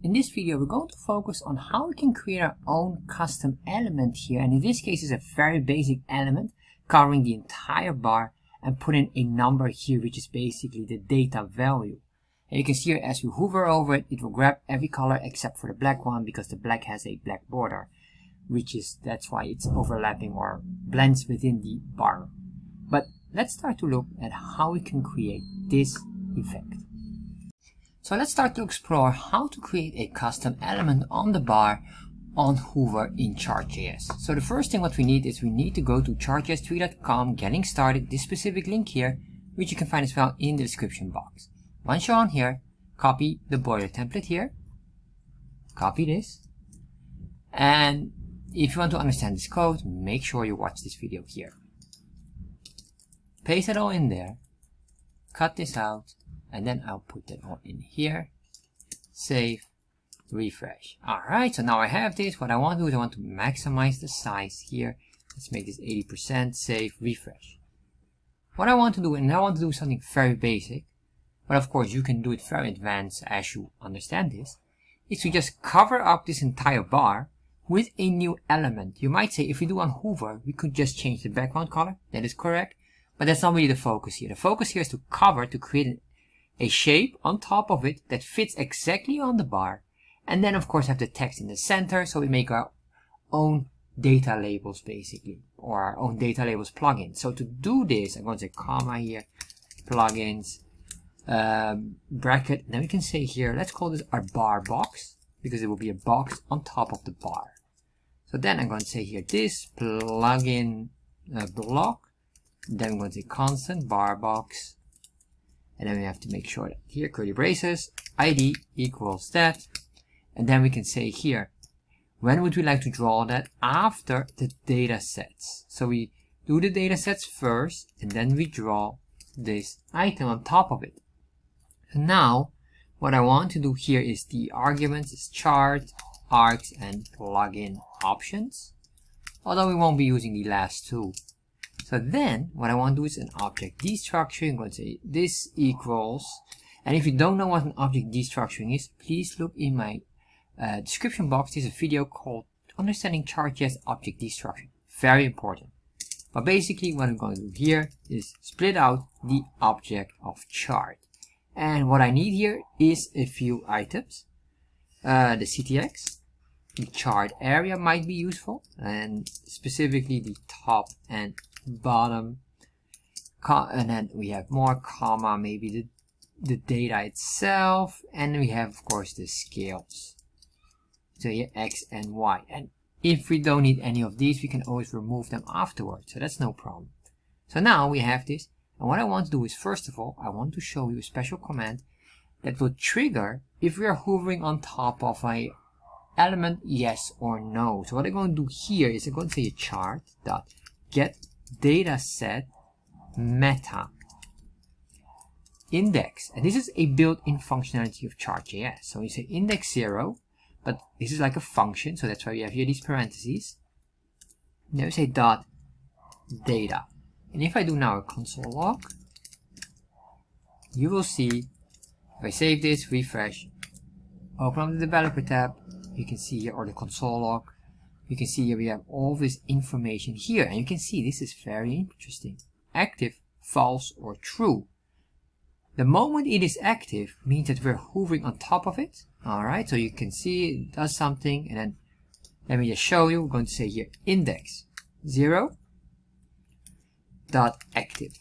In this video, we're going to focus on how we can create our own custom element here. And in this case, it's a very basic element covering the entire bar and put in a number here, which is basically the data value. And you can see here, as you hover over it, it will grab every color except for the black one because the black has a black border, which is, that's why it's overlapping or blends within the bar. But let's start to look at how we can create this effect. So let's start to explore how to create a custom element on the bar on Hover in Chart.js. So the first thing what we need is we need to go to chartjs3.com getting started, this specific link here, which you can find as well in the description box. Once you're on here, copy the boiler template here, copy this, and if you want to understand this code, make sure you watch this video here. Paste it all in there, cut this out, and then I'll put that all in here. Save. Refresh. All right so now I have this. What I want to do is I want to maximize the size here. Let's make this 80% save. Refresh. What I want to do and I want to do something very basic but of course you can do it very advanced as you understand this is to just cover up this entire bar with a new element. You might say if we do on hover we could just change the background color. That is correct. But that's not really the focus here. The focus here is to cover to create an a shape on top of it that fits exactly on the bar, and then of course have the text in the center, so we make our own data labels basically, or our own data labels plugin. So to do this, I'm going to say comma here, plugins, um, bracket, then we can say here, let's call this our bar box, because it will be a box on top of the bar. So then I'm going to say here, this plugin uh, block, then I'm going to say constant bar box, and then we have to make sure that here curly braces id equals that. And then we can say here when would we like to draw that after the data sets? So we do the data sets first and then we draw this item on top of it. And now what I want to do here is the arguments is chart args and plugin options. Although we won't be using the last two so then what I want to do is an object destructuring. To say this equals, and if you don't know what an object destructuring is, please look in my uh, description box. There's a video called Understanding Chart.js Object Destruction. Very important. But basically what I'm going to do here is split out the object of chart. And what I need here is a few items. Uh, the CTX, the chart area might be useful, and specifically the top and bottom. And then we have more comma maybe the the data itself and we have of course the scales. So here x and y. And if we don't need any of these we can always remove them afterwards. So that's no problem. So now we have this. And what I want to do is first of all I want to show you a special command that will trigger if we are hovering on top of a element yes or no. So what I'm going to do here is I'm going to say a chart dot get dataset meta index. And this is a built-in functionality of chart.js so you say index 0 but this is like a function. So that's why we have here these parentheses. Now we say dot data. And if I do now a console log you will see if I save this refresh open up the developer tab you can see here or the console log you can see here we have all this information here and you can see this is very interesting. Active false or true. The moment it is active means that we're hovering on top of it. All right so you can see it does something and then let me just show you. We're going to say here index 0 dot active.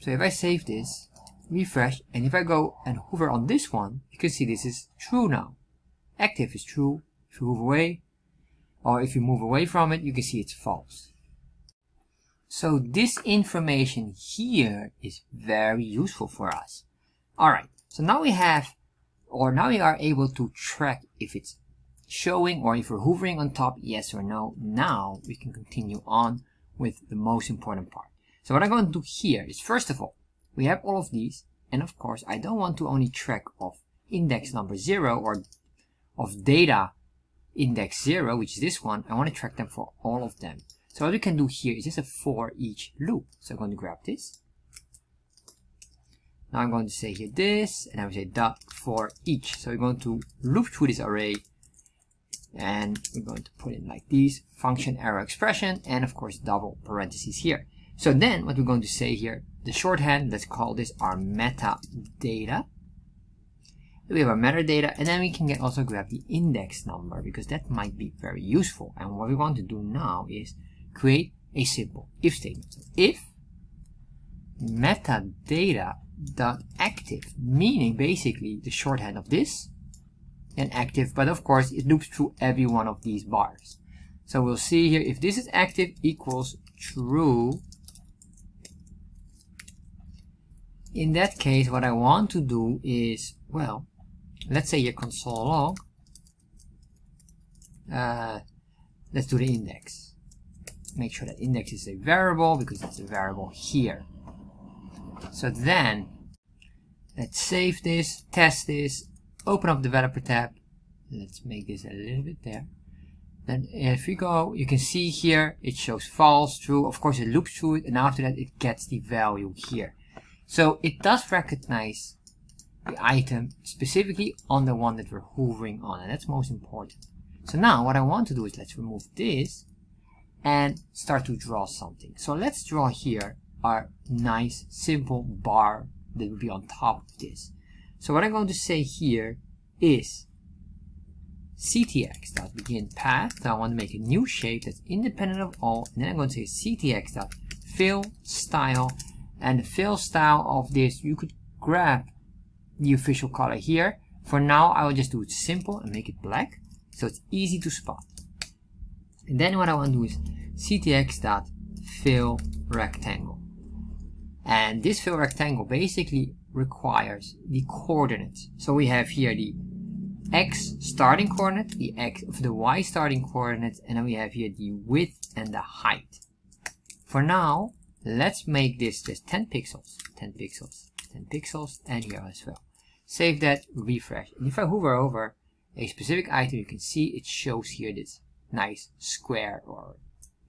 So if I save this refresh and if I go and hover on this one you can see this is true now. Active is true. If you move away or if you move away from it, you can see it's false. So this information here is very useful for us. Alright, so now we have, or now we are able to track if it's showing or if we're hovering on top, yes or no. Now we can continue on with the most important part. So what I'm going to do here is first of all, we have all of these. And of course, I don't want to only track of index number zero or of data index 0, which is this one, I want to track them for all of them. So what we can do here is just a for each loop. So I'm going to grab this. Now I'm going to say here this, and I will say dot for each. So we're going to loop through this array, and we're going to put in like these, function arrow expression, and of course double parentheses here. So then what we're going to say here, the shorthand, let's call this our metadata. We have our metadata, and then we can get also grab the index number because that might be very useful. And what we want to do now is create a simple if statement. if metadata dot active, meaning basically the shorthand of this and active, but of course it loops through every one of these bars. So we'll see here if this is active equals true. In that case, what I want to do is, well, let's say your console log. Uh, let's do the index. Make sure that index is a variable because it's a variable here. So then, let's save this, test this, open up developer tab. Let's make this a little bit there. Then if we go, you can see here, it shows false, true. Of course, it loops through it, and after that, it gets the value here. So it does recognize the item specifically on the one that we're hovering on, and that's most important. So now what I want to do is let's remove this and start to draw something. So let's draw here our nice simple bar that will be on top of this. So what I'm going to say here is ctx.begin path. So I want to make a new shape that's independent of all. And then I'm going to say ctx.fill style. And the fill style of this, you could grab the official color here. For now, I will just do it simple and make it black. So it's easy to spot. And then what I want to do is ctx.fill rectangle. And this fill rectangle basically requires the coordinates. So we have here the x starting coordinate, the x of the y starting coordinate, and then we have here the width and the height. For now, let's make this just 10 pixels, 10 pixels, 10 pixels, and here as well. Save that, refresh. And if I hover over a specific item, you can see it shows here this nice square or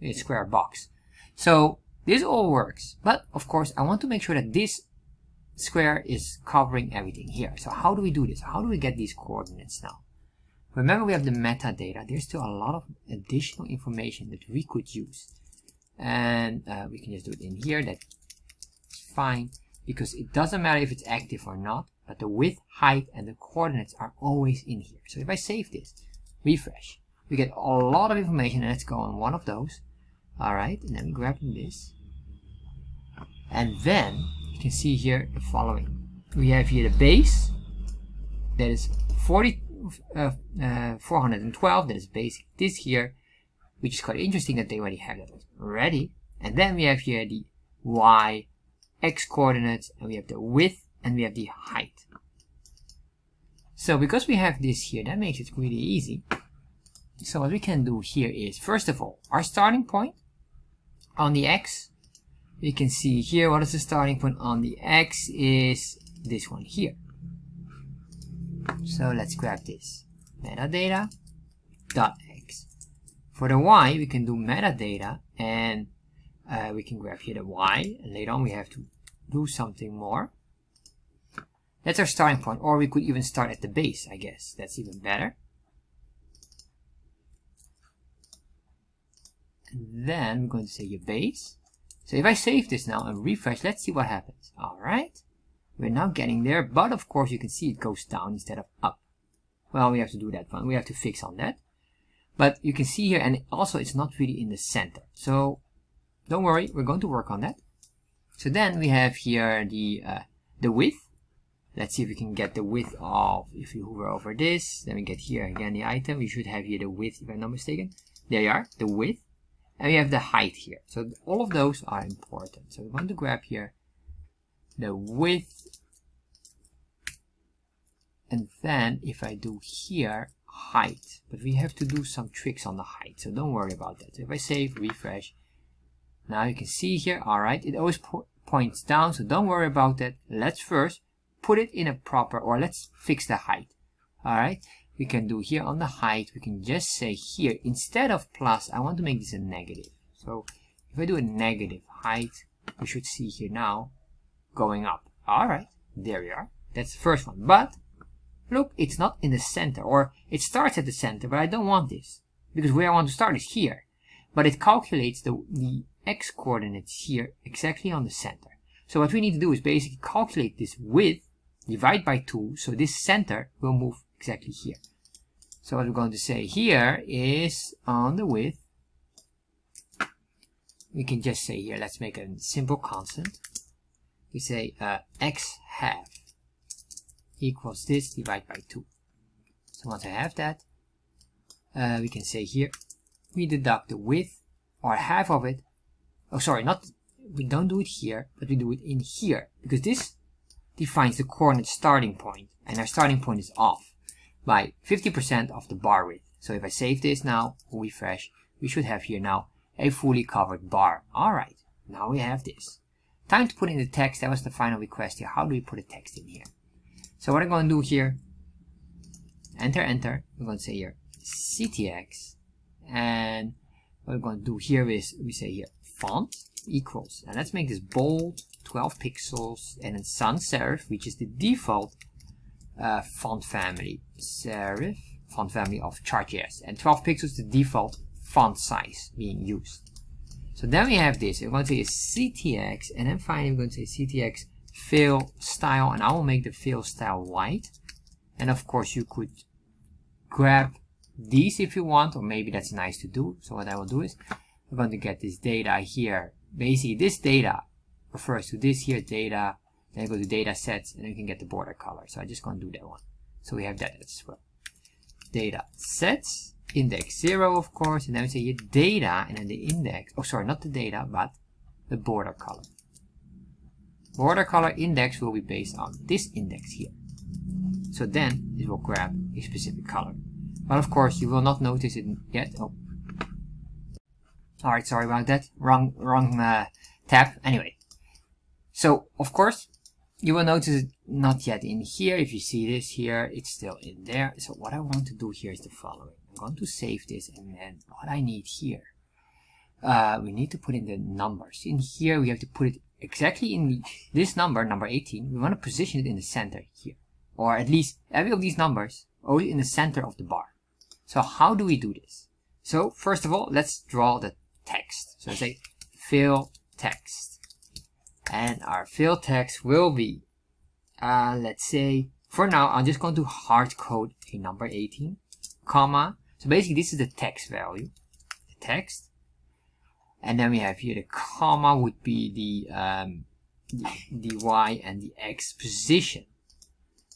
a square box. So this all works, but of course I want to make sure that this square is covering everything here. So how do we do this? How do we get these coordinates now? Remember we have the metadata. There's still a lot of additional information that we could use. And uh, we can just do it in here. That's fine because it doesn't matter if it's active or not, but the width, height, and the coordinates are always in here. So if I save this, refresh, we get a lot of information and let's go on one of those. Alright, and then we grab this. And then you can see here the following. We have here the base that is 40, uh, uh, 412, that is basic this here, which is quite interesting that they already have that ready. And then we have here the y, x coordinates, and we have the width, and we have the height. So because we have this here, that makes it really easy. So what we can do here is, first of all, our starting point on the x, we can see here what is the starting point on the x is this one here. So let's grab this metadata dot x. For the y, we can do metadata and uh, we can grab here the y and later on we have to do something more. That's our starting point or we could even start at the base I guess. That's even better. And then we're going to say your base. So if I save this now and refresh, let's see what happens. All right. We're now getting there, but of course you can see it goes down instead of up. Well, we have to do that one. We have to fix on that. But you can see here, and also it's not really in the center. So don't worry, we're going to work on that. So then we have here the uh, the width. Let's see if we can get the width of, if we hover over this, then we get here again the item. We should have here the width, if I'm not mistaken. There you are, the width and we have the height here. So all of those are important. So we want to grab here the width and then if I do here height but we have to do some tricks on the height so don't worry about that so if I save refresh now you can see here alright it always po points down so don't worry about that let's first put it in a proper or let's fix the height alright we can do here on the height, we can just say here, instead of plus, I want to make this a negative. So if I do a negative height, we should see here now going up. All right, There we are. That's the first one. But look, it's not in the center, or it starts at the center, but I don't want this because where I want to start is here. But it calculates the, the x coordinates here exactly on the center. So what we need to do is basically calculate this width, divide by 2, so this center will move exactly here. So what we're going to say here is on the width, we can just say here, let's make a simple constant. We say uh, x half equals this divided by 2. So once I have that, uh, we can say here, we deduct the width, or half of it. Oh, sorry, not, we don't do it here, but we do it in here, because this defines the coordinate starting point, and our starting point is off by 50% of the bar width. So if I save this now, refresh, we should have here now a fully covered bar. Alright, now we have this. Time to put in the text, that was the final request here. How do we put a text in here? So what I'm going to do here, enter, enter, we're going to say here ctx, and what we're going to do here is, we say here font equals, and let's make this bold, 12 pixels, and then sans serif, which is the default uh, font family, serif, font family of Chart.js, and 12 pixels the default font size being used. So then we have this, we're going to say ctx, and then finally we're going to say ctx fill style, and I will make the fill style white. And of course you could grab these if you want, or maybe that's nice to do. So what I will do is, I'm going to get this data here. Basically, this data refers to this here data. Then I go to data sets, and you can get the border color. So I'm just going to do that one. So we have that as well. Data sets, index 0, of course, and then we say here data, and then the index, oh sorry, not the data, but the border color. Border color index will be based on this index here. So then it will grab a specific color. But of course, you will not notice it yet. Oh. Alright, sorry about that. Wrong, wrong uh, tab. Anyway. So, of course, you will notice it not yet in here. If you see this here, it's still in there. So what I want to do here is the following. I'm going to save this and then what I need here. Uh, we need to put in the numbers. In here, we have to put it exactly in this number, number 18. We want to position it in the center here. Or at least every of these numbers always in the center of the bar. So how do we do this? So first of all, let's draw the text. So I say fill text. And our fill text will be, uh, let's say, for now, I'm just going to hard code a number 18, comma. So basically this is the text value, the text. And then we have here the comma would be the, um, the, the y and the x position.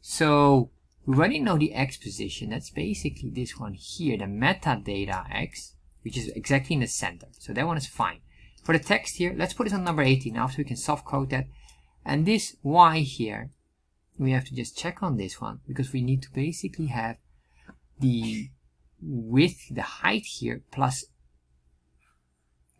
So we already know the x position. That's basically this one here, the metadata x, which is exactly in the center. So that one is fine. For the text here, let's put it on number 18 now so we can soft code that. And this y here, we have to just check on this one because we need to basically have the width, the height here, plus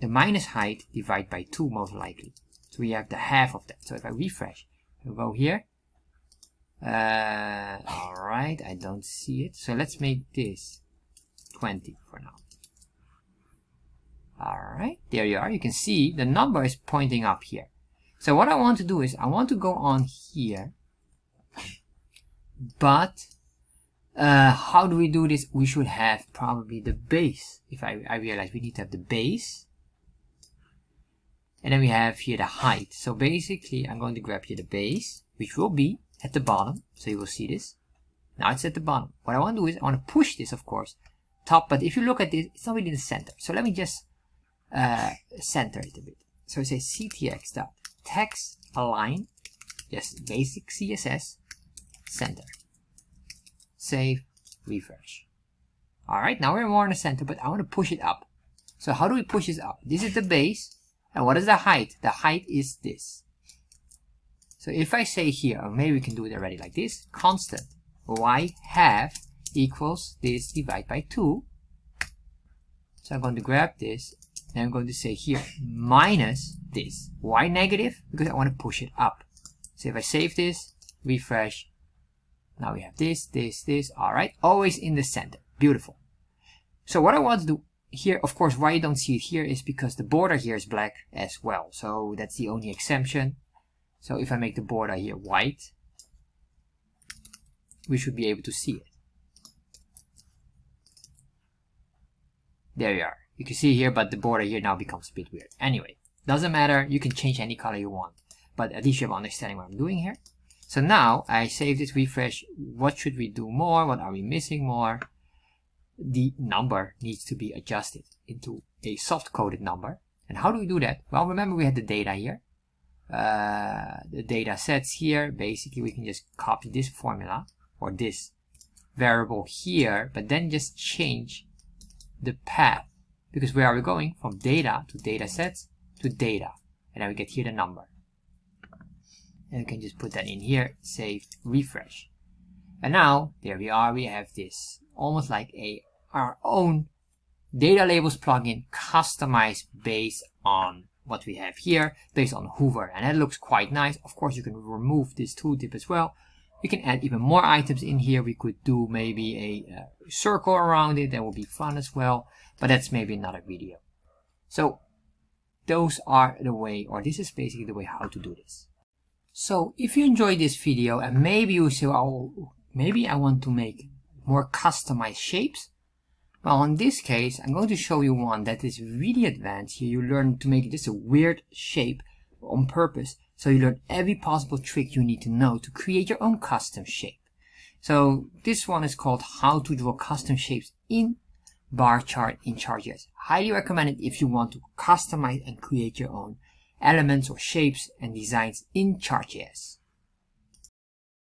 the minus height divided by 2 most likely. So we have the half of that. So if I refresh, we go here, uh, Alright, I don't see it. So let's make this 20 for now. Alright, there you are. You can see the number is pointing up here. So what I want to do is I want to go on here. But uh, how do we do this? We should have probably the base. If I, I realize we need to have the base. And then we have here the height. So basically I'm going to grab here the base, which will be at the bottom. So you will see this. Now it's at the bottom. What I want to do is I want to push this, of course, top. But if you look at this, it's not really in the center. So let me just uh, center it a bit. So say ctx dot text align, just basic CSS, center. Save, refresh. Alright, now we're more in the center, but I want to push it up. So how do we push this up? This is the base. And what is the height? The height is this. So if I say here, or maybe we can do it already like this, constant y half equals this divided by 2. So I'm going to grab this, and I'm going to say here minus this. Why negative? Because I want to push it up. So if I save this, refresh, now we have this, this, this, alright, always in the center. Beautiful. So what I want to do here, of course, why you don't see it here is because the border here is black as well. So that's the only exemption. So if I make the border here white, we should be able to see it. There you are. You can see here, but the border here now becomes a bit weird. Anyway, doesn't matter. You can change any color you want. But at least you have understanding what I'm doing here. So now I save this refresh. What should we do more? What are we missing more? The number needs to be adjusted into a soft coded number. And how do we do that? Well, remember we had the data here. Uh, the data sets here. Basically, we can just copy this formula or this variable here, but then just change the path. Because where are we going? From data to data sets to data. And then we get here the number. And we can just put that in here, save, refresh. And now, there we are, we have this almost like a our own data labels plugin customized based on what we have here, based on Hoover. And that looks quite nice. Of course, you can remove this tooltip as well. We can add even more items in here. We could do maybe a, a circle around it. That would be fun as well. But that's maybe another video. So those are the way, or this is basically the way how to do this. So if you enjoyed this video and maybe you say, oh, maybe I want to make more customized shapes. Well, in this case, I'm going to show you one that is really advanced. Here you learn to make just a weird shape on purpose. So you learn every possible trick you need to know to create your own custom shape. So this one is called how to draw custom shapes in bar chart in Chart.js. Highly recommended if you want to customize and create your own elements or shapes and designs in Chart.js.